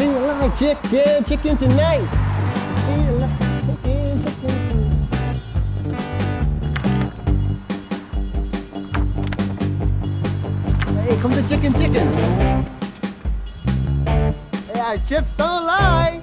Feel like chicken, chicken tonight. Chicken, chicken. Hey, come to chicken, chicken. Hey, our chips don't lie.